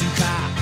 música